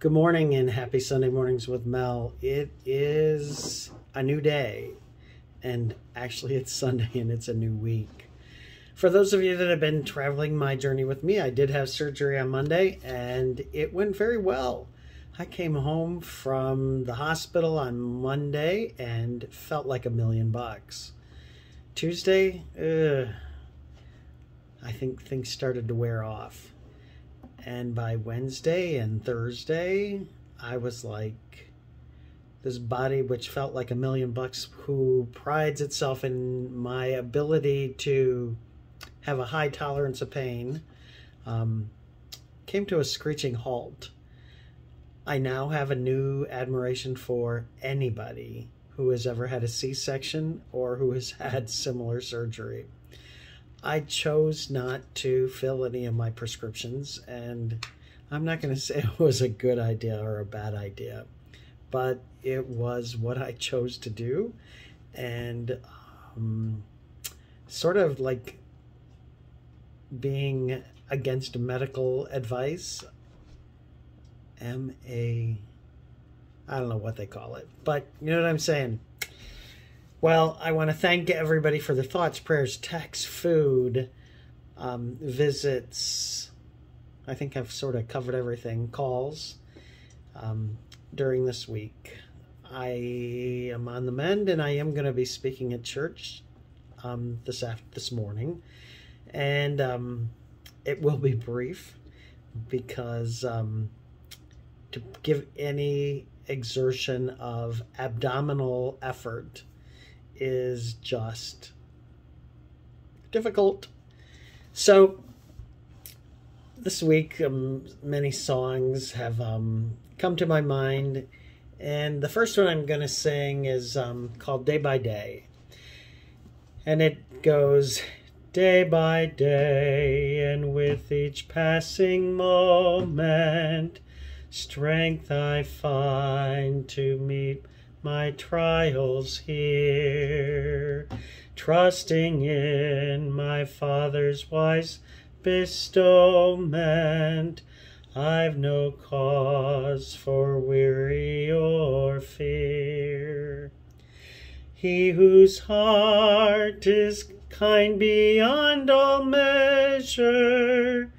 Good morning and happy Sunday mornings with Mel. It is a new day, and actually, it's Sunday and it's a new week. For those of you that have been traveling my journey with me, I did have surgery on Monday and it went very well. I came home from the hospital on Monday and felt like a million bucks. Tuesday, uh, I think things started to wear off and by Wednesday and Thursday, I was like, this body, which felt like a million bucks, who prides itself in my ability to have a high tolerance of pain, um, came to a screeching halt. I now have a new admiration for anybody who has ever had a C section or who has had similar surgery. I chose not to fill any of my prescriptions, and I'm not going to say it was a good idea or a bad idea, but it was what I chose to do, and um, sort of like being against medical advice. M A, I don't know what they call it, but you know what I'm saying. Well, I want to thank everybody for their thoughts, prayers, texts, food, um, visits. I think I've sort of covered everything. Calls um, during this week. I am on the mend, and I am going to be speaking at church um, this after this morning, and um, it will be brief because um, to give any exertion of abdominal effort is just difficult. So this week, um, many songs have um, come to my mind, and the first one I'm going to sing is um, called Day by Day. And it goes, Day by day, and with each passing moment, strength I find to meet my trials here, trusting in my Father's wise bestowment. I've no cause for weary or fear. He whose heart is kind beyond all measure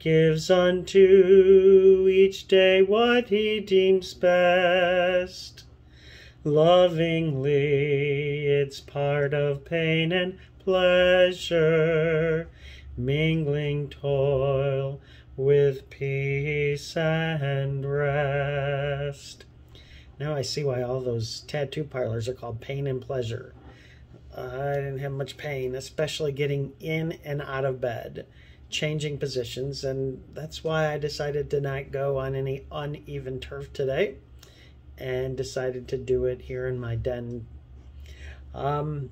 gives unto each day what he deems best lovingly. It's part of pain and pleasure, mingling toil with peace and rest. Now I see why all those tattoo parlors are called pain and pleasure. I didn't have much pain, especially getting in and out of bed, changing positions, and that's why I decided to not go on any uneven turf today and decided to do it here in my den. Um,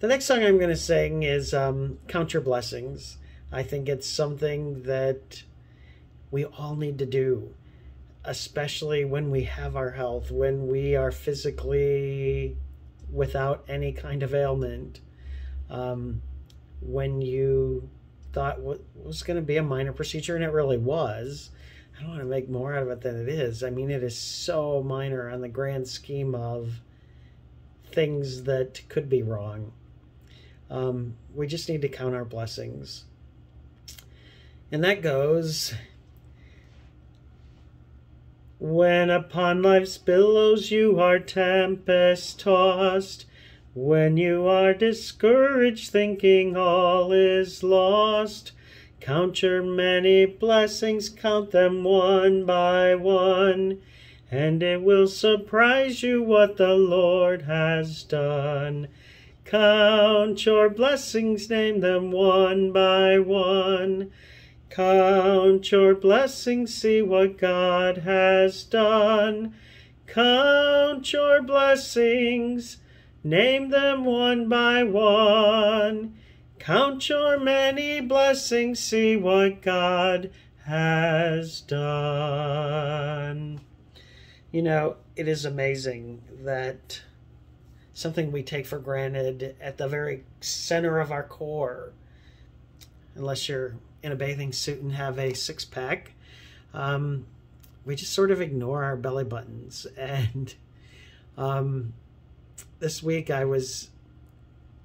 the next song I'm going to sing is um, Count Your Blessings. I think it's something that we all need to do, especially when we have our health, when we are physically without any kind of ailment. Um, when you thought what was going to be a minor procedure, and it really was, I don't want to make more out of it than it is. I mean, it is so minor on the grand scheme of things that could be wrong. Um, we just need to count our blessings. And that goes when upon life's billows you are tempest tossed, when you are discouraged, thinking all is lost Count your many blessings, count them one by one, and it will surprise you what the Lord has done. Count your blessings, name them one by one. Count your blessings, see what God has done. Count your blessings, name them one by one. Count your many blessings, see what God has done. You know, it is amazing that something we take for granted at the very center of our core, unless you're in a bathing suit and have a six pack, um, we just sort of ignore our belly buttons. And um, this week I was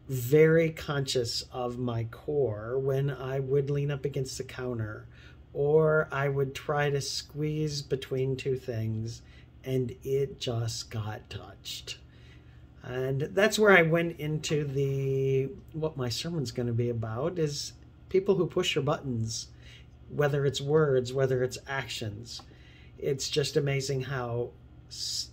very conscious of my core when I would lean up against the counter or I would try to squeeze between two things and it just got touched. And that's where I went into the what my sermon's going to be about is people who push your buttons, whether it's words, whether it's actions. It's just amazing how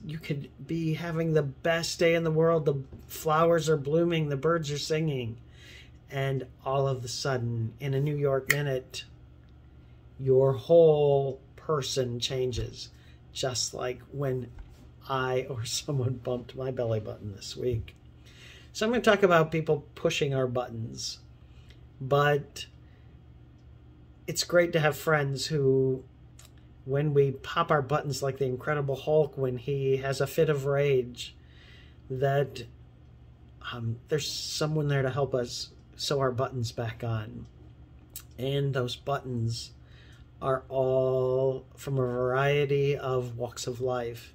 you could be having the best day in the world. The flowers are blooming, the birds are singing, and all of a sudden, in a New York minute, your whole person changes. Just like when I or someone bumped my belly button this week. So I'm going to talk about people pushing our buttons. But it's great to have friends who, when we pop our buttons like the Incredible Hulk when he has a fit of rage, that um, there's someone there to help us sew our buttons back on. And those buttons are all from a variety of walks of life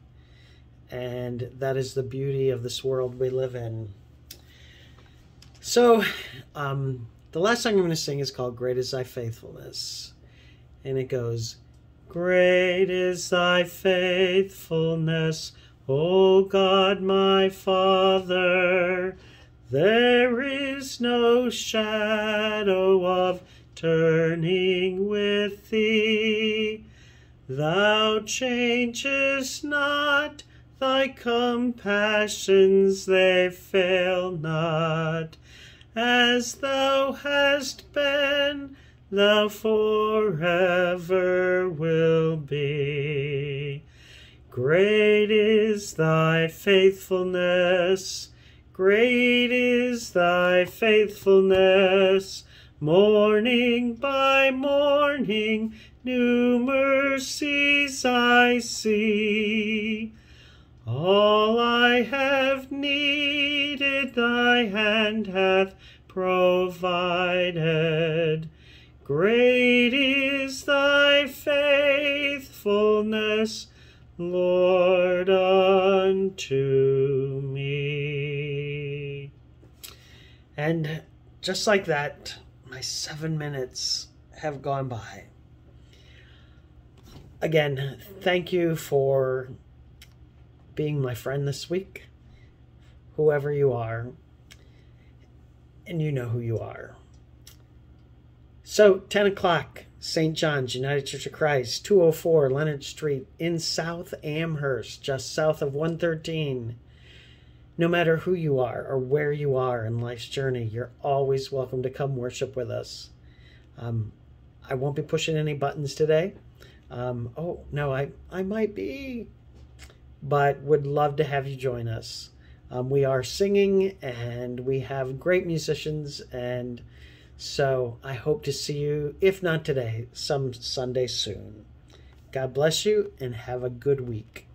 and that is the beauty of this world we live in. So, um, the last song I'm going to sing is called Great is Thy Faithfulness. And it goes, Great is thy faithfulness, O God my Father. There is no shadow of turning with thee. Thou changest not Thy compassions, they fail not. As thou hast been, thou forever will be. Great is thy faithfulness, great is thy faithfulness. Morning by morning, new mercies I see. All I have needed thy hand hath provided. Great is thy faithfulness, Lord, unto me. And just like that, my seven minutes have gone by. Again, thank you for being my friend this week, whoever you are, and you know who you are. So, 10 o'clock, St. John's United Church of Christ, 204 Leonard Street in South Amherst, just south of 113. No matter who you are or where you are in life's journey, you're always welcome to come worship with us. Um, I won't be pushing any buttons today. Um, oh, no, I, I might be but would love to have you join us. Um, we are singing and we have great musicians, and so I hope to see you, if not today, some Sunday soon. God bless you and have a good week.